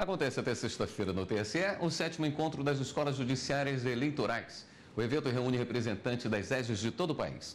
Acontece até sexta-feira no TSE o sétimo encontro das escolas judiciárias eleitorais. O evento reúne representantes das EGES de todo o país.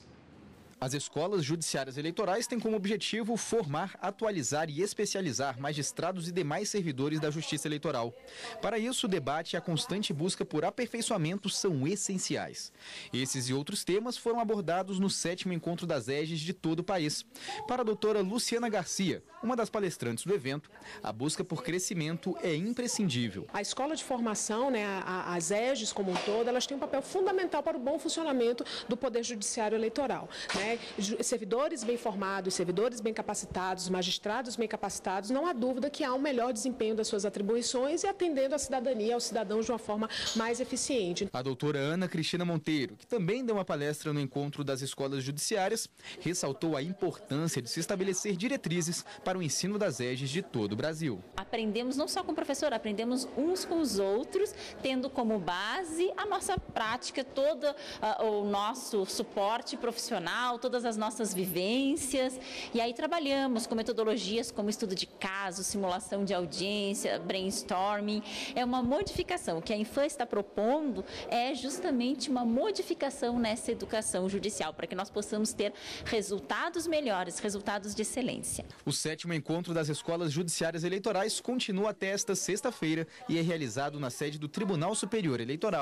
As escolas judiciárias eleitorais têm como objetivo formar, atualizar e especializar magistrados e demais servidores da Justiça Eleitoral. Para isso, o debate e a constante busca por aperfeiçoamento são essenciais. Esses e outros temas foram abordados no sétimo encontro das EGES de todo o país. Para a doutora Luciana Garcia, uma das palestrantes do evento, a busca por crescimento é imprescindível. A escola de formação, né, as EGES como um todo, elas têm um papel fundamental para o bom funcionamento do Poder Judiciário Eleitoral. Né? Servidores bem formados, servidores bem capacitados, magistrados bem capacitados, não há dúvida que há um melhor desempenho das suas atribuições e atendendo a cidadania, aos cidadãos de uma forma mais eficiente. A doutora Ana Cristina Monteiro, que também deu uma palestra no encontro das escolas judiciárias, ressaltou a importância de se estabelecer diretrizes para o ensino das EGES de todo o Brasil. Aprendemos não só com o professor, aprendemos uns com os outros, tendo como base a nossa prática, todo uh, o nosso suporte profissional, todas as nossas vivências. E aí trabalhamos com metodologias como estudo de caso, simulação de audiência, brainstorming. É uma modificação. O que a Infância está propondo é justamente uma modificação nessa educação judicial, para que nós possamos ter resultados melhores, resultados de excelência. O sétimo encontro das escolas judiciárias eleitorais continua até esta sexta-feira e é realizado na sede do Tribunal Superior Eleitoral